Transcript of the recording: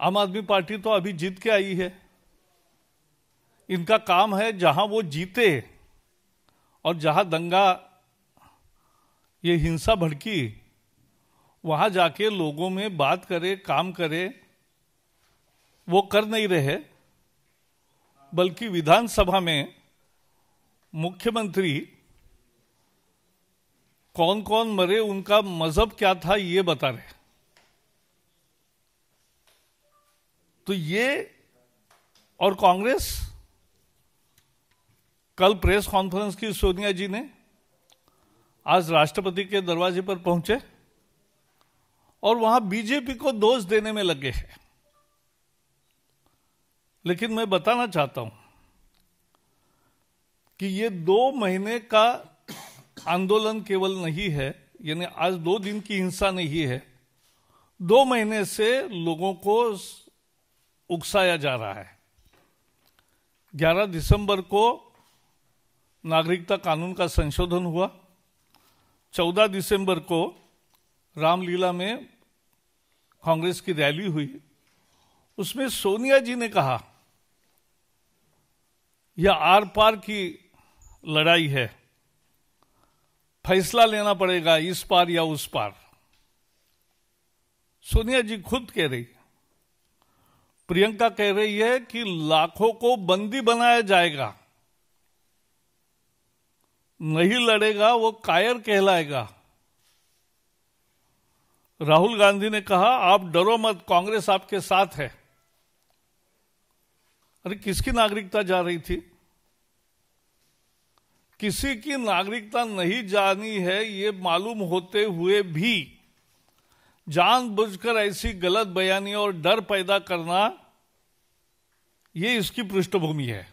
आम आदमी पार्टी तो अभी जीत के आई है। इनका काम है जहाँ वो जीते और जहाँ दंगा, ये हिंसा भड़की, वहाँ जाके लोगों में बात करे, काम करे, वो कर नहीं रहे, बल्कि विधानसभा में मुख्यमंत्री कौन कौन मरे, उनका मज़हब क्या था, ये बता रहे तो ये और कांग्रेस, कल प्रेस कॉन्फ्रेंस की सोनिया जी ने आज राष्ट्रपति के दरवाजे पर पहुँचे और वहाँ बीजेपी को दोष देने में लगे हैं। लेकिन मैं बताना चाहता हूँ कि ये दो महीने का आंदोलन केवल नहीं है, यानी आज दो दिन की हिंसा नहीं है। दो महीने से लोगों को उकसाया जा रहा है। 11 दिसंबर को नागरिकता कानून का संशोधन हुआ। 14 दिसंबर को रामलीला में कांग्रेस की रैली हुई। उसमें सोनिया जी ने कहा, यह आर पार की लड़ाई है। फैसला लेना पड़ेगा इस पार या उस पार। सोनिया जी खुद कह रही प्रियंका कह रही है कि लाखों को बंदी बनाया जाएगा। नहीं लड़ेगा, वो कायर कहलाएगा। राहुल गांधी ने कहा, आप डरो मत, कांग्रेस आपके साथ है। अरे, किसकी नागरिकता जा रही थी? किसी की नागरिकता नहीं जानी है, ये मालूम होते हुए भी जानबूझकर ऐसी गलत बयानी और डर पैदा करना ये इसकी पृष्ठभूमि है।